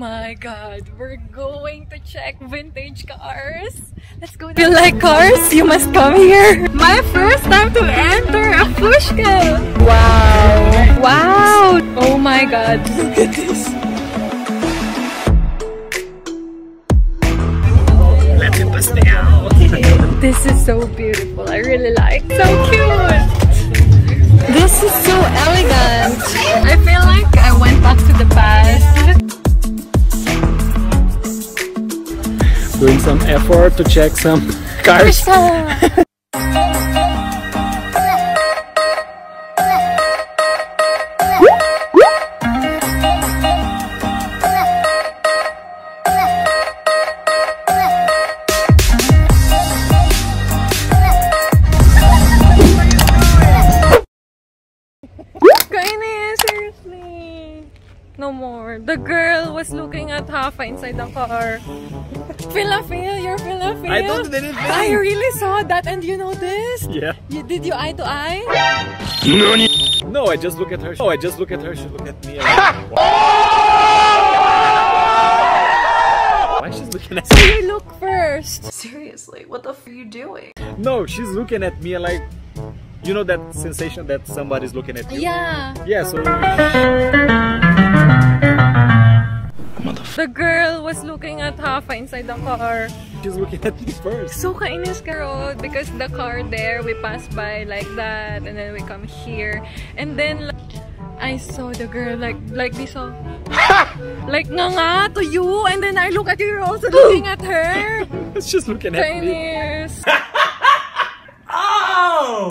my god, we're going to check vintage cars. Let's go. If you like cars, you must come here. My first time to enter a Fusca. Wow. Wow. Oh my god. Look at this. Let me bust it out. This is so beautiful. I really like. So cute. This is so elegant. I feel like I went back to the past. Doing some effort to check some cars. at Rafa inside the car. Philafil, you're Philafil. I don't do anything. I really saw that and you noticed? Yeah. You, did you eye to eye? No, I just look at her. Oh, I just look at her. She look at me. Why she's looking at So you look first. Seriously, what the f are you doing? No, she's looking at me like, you know that sensation that somebody's looking at you. Yeah. Yeah. So The girl was looking at Rafa inside the car. she's looking at me first. So kainis ka Rod, because the car there, we pass by like that and then we come here. And then like, I saw the girl like like this oh. like nga nga to you and then I look at you you're also looking at her. she's just looking at me. Kainis. Oh!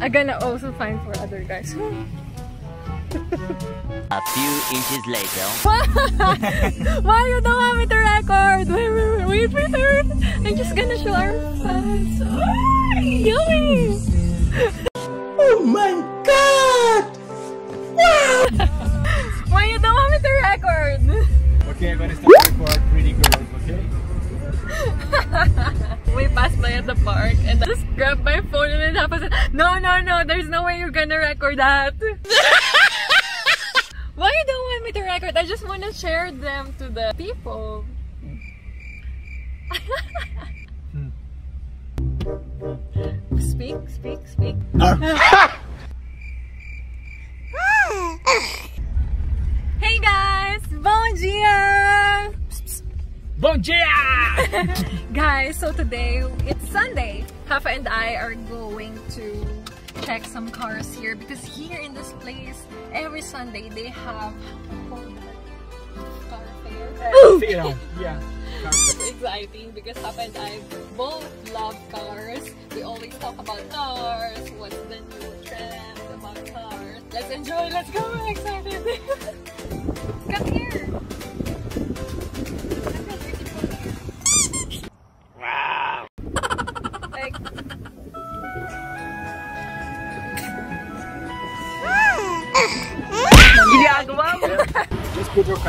I'm gonna also find for other guys. A few inches later. Why you don't want me to record? Wait, wait, wait, wait, wait. I'm just gonna show our fans. Oh, yummy! Oh my god! Why you don't want me to record? Okay, I'm gonna start record pretty girls. Okay. we passed by at the park and I just grabbed my phone and then Hapa said, No, no, no, there's no way you're gonna record that. Why you don't want me to record? I just want to share them to the people. speak, speak, speak. hey guys! Bon dia! Bom dia! Guys, so today, it's Sunday. Rafa and I are going to check some cars here because here in this place, every Sunday they have car fair. yeah. So exciting because Rafa and I both love cars. We always talk about cars, what's the new trend about cars. Let's enjoy, let's go, I'm excited.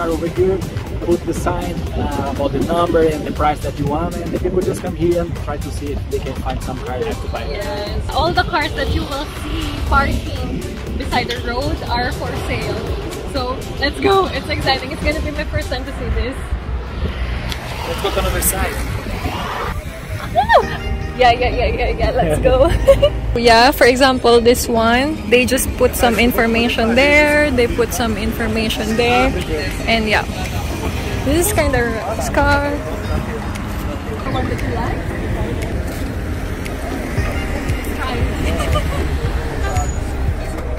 Over here, put the sign uh, about the number and the price that you want, and the people just come here and try to see if they can find some car to buy. Yes. All the cars that you will see parking beside the road are for sale. So let's go. It's exciting. It's gonna be my first time to see this. Let's go to another side. Yeah, yeah, yeah, yeah, yeah. Let's go. yeah, for example, this one, they just put some information there. They put some information there. And yeah. This is kind of car.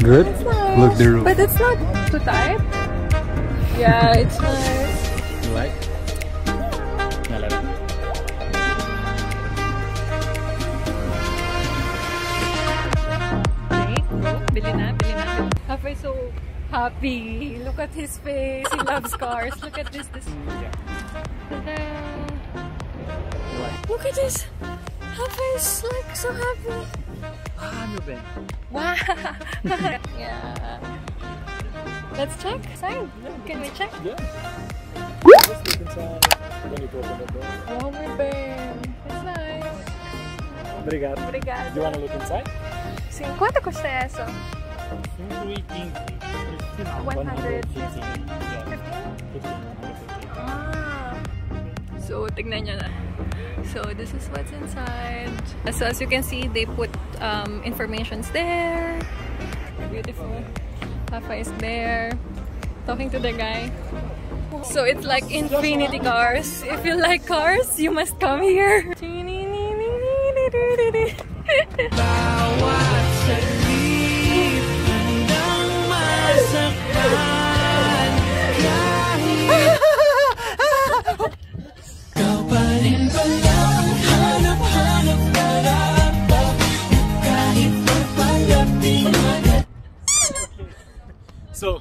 Good. Nice. Look. But it's not too tight. Yeah, it's nice. Bili na, bili na. Happy so happy. Look at his face. He loves cars. Look at this. This. Ta-da. You like? Look at this. Happy is like so happy. Ah, meu. Wow. yeah. Let's check. Sign. Can we check? Yeah. Just look inside. Then you open the door. Oh my bam. It's nice. Obrigado. Obrigada. Do you want to look inside? Sim. Quanto custa essa? 115. 150. Yeah, 50, 150. Ah. So, tignan nyo na. So, this is what's inside. So, as you can see, they put um, informations there. Beautiful. Papa is there. Talking to the guy. So, it's like infinity cars. If you like cars, you must come here. So,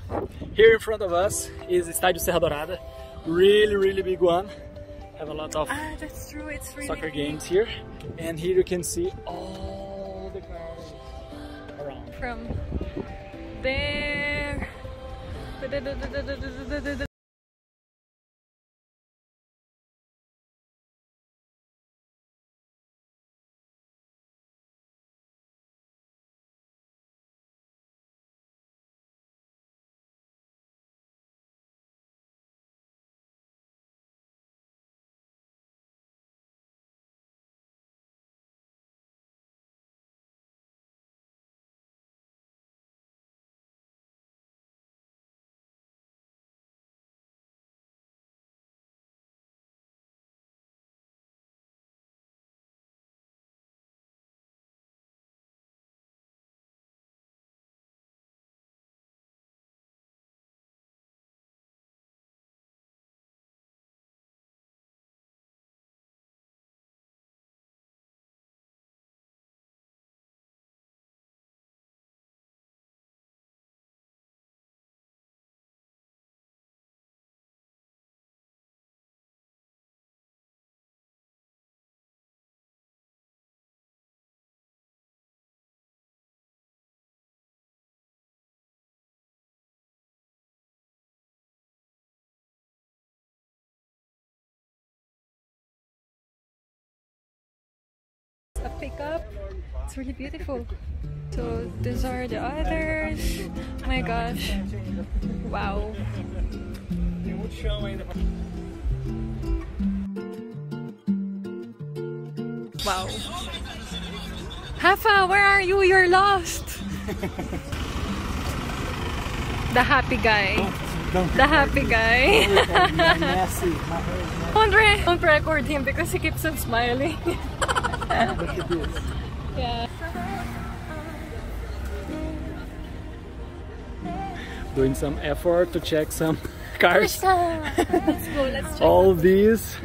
here in front of us is Estádio Serra Dourada. Really, really big one. Have a lot of Ah, true. Really soccer games here. And here you can see all the cars around. From there. A pickup. It's really beautiful. So these are the others. my gosh. Wow. Wow. Rafa, where are you? You're lost. the happy guy. The happy guy. Don't, don't record him because he keeps on smiling. yeah. Doing some effort to check some cars. Let's go. Let's check. All these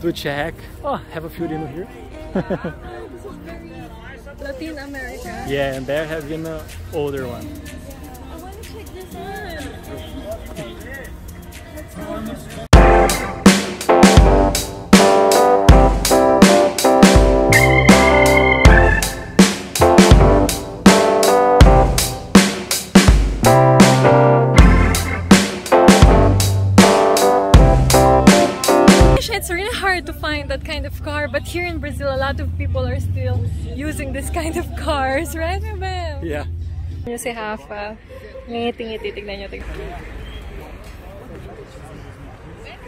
to check. Oh, have a few in here. Latin America. Yeah, and there have been an older one. I want to check this one. It's of cars, right, Mabel? Yeah. Yung si Hafa, ngiti-ngiti, tignan nyo, tignan nyo.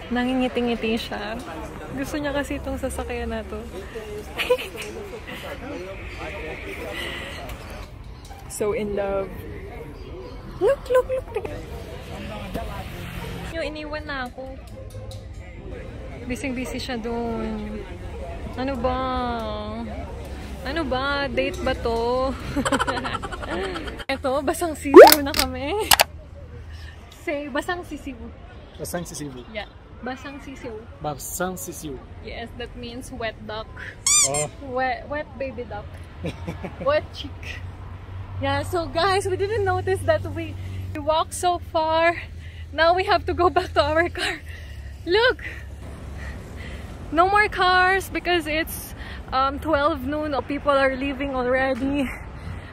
Nangingiti-ngiti siya. Gusto niya kasi itong sasakyan na to. so in love. Look, look, look. Yung iniwan na ako. Busy-busy siya doon. Ano ba? Ano ba? Date ba to? Eto, basang sisiw na kami. Say, basang sisiw. Basang sisiu. Yeah. Basang sisiw. Basang sisiu. Yes, that means wet duck. Oh. Wet, wet baby duck. wet chick. Yeah, so guys, we didn't notice that we, we walked so far. Now we have to go back to our car. Look! No more cars because it's um, 12 noon. People are leaving already.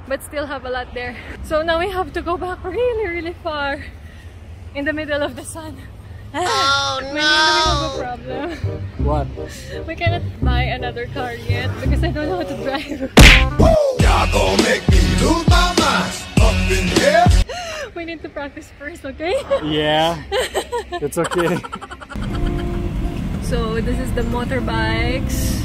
But still have a lot there. So now we have to go back really, really far. In the middle of the sun. Oh no! We have a problem. What? We cannot buy another car yet because I don't know how to drive. Y'all gonna make me lose my mind up in here. we we need to practice first, okay? Yeah, it's okay. so this is the motorbikes.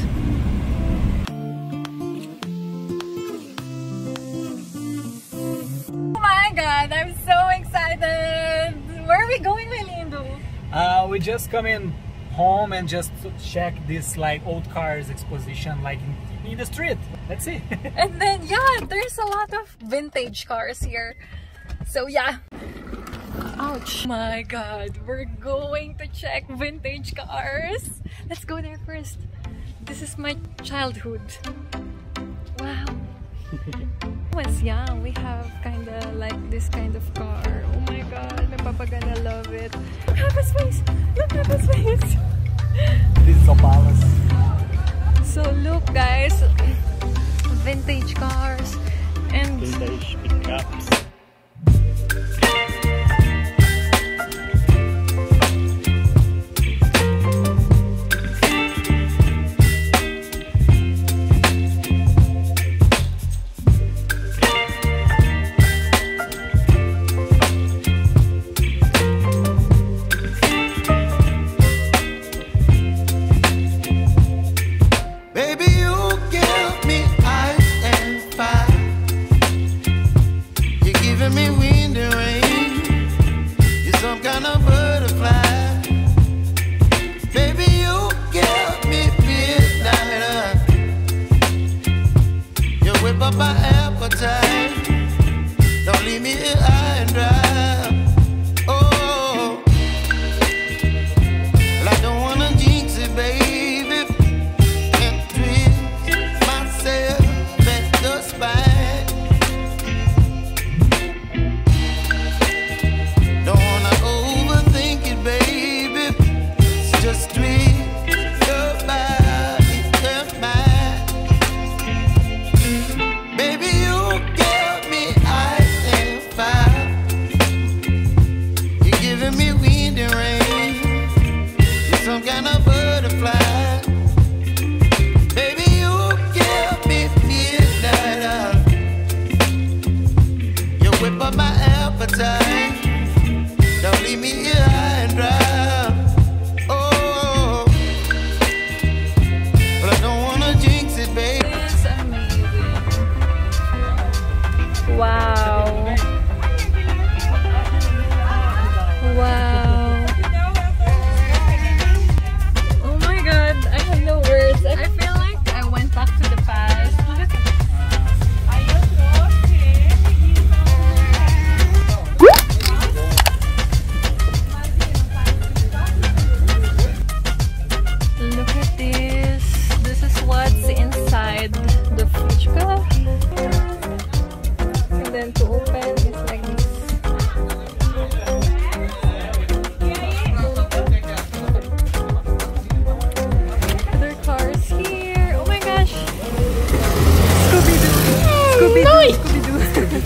We going, Melindo? Uh, we just come in home and just check this like old cars exposition like in, in the street. Let's see. And then yeah, there's a lot of vintage cars here. So yeah. Ouch. My god, we're going to check vintage cars. Let's go there first. This is my childhood. Wow. Was young, we have kinda like this kind of car. Oh my god, my papa gonna love it. His face! Look at his face! this is a palace. So look guys, vintage cars and Vintage pickups.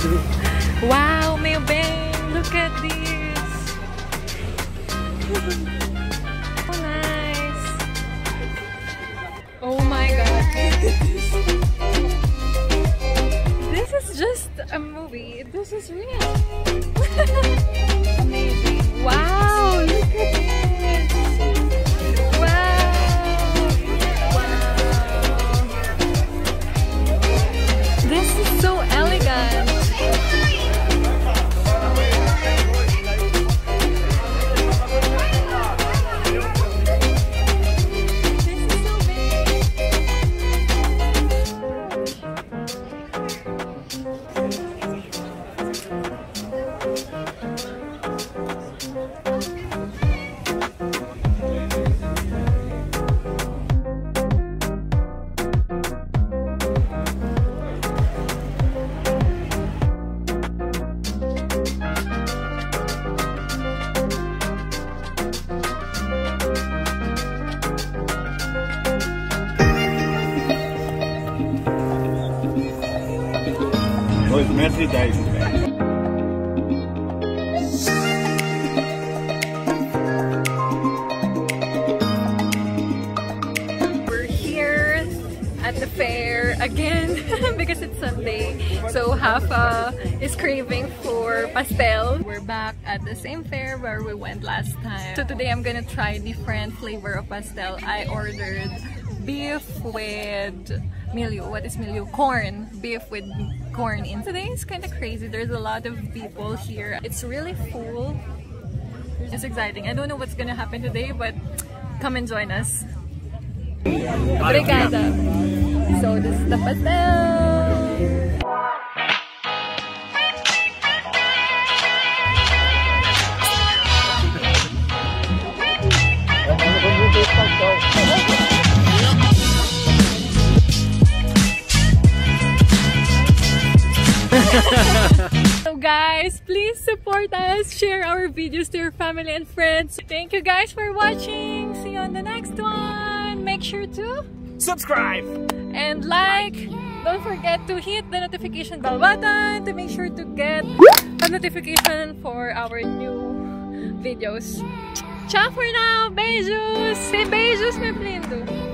Wow, Mayo Bang. Look at this. Oh, nice. Oh my god. This is just a movie. This is real. Amazing. Wow, We're here at the fair again because it's Sunday. So Rafa is craving for pastel. We're back at the same fair where we went last time. So today I'm gonna try different flavor of pastel. I ordered beef with milho. What is milho? Corn. Beef with corn in. Today is kind of crazy. There's a lot of people here. It's really full. It's exciting. I don't know what's gonna happen today, but come and join us. Obrigada. So this is the pastel. So guys, please support us, share our videos to your family and friends. Thank you guys for watching. See you on the next one. Make sure to Subscribe! and like. Don't forget to hit the notification bell button to make sure to get a notification for our new videos. Ciao for now! Beijos! Say beijos, meu lindo!